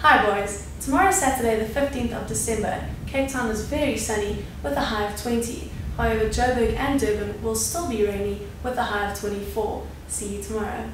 Hi boys, tomorrow is Saturday the 15th of December, Cape Town is very sunny with a high of 20. However, Joburg and Durban will still be rainy with a high of 24. See you tomorrow.